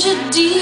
danger deep.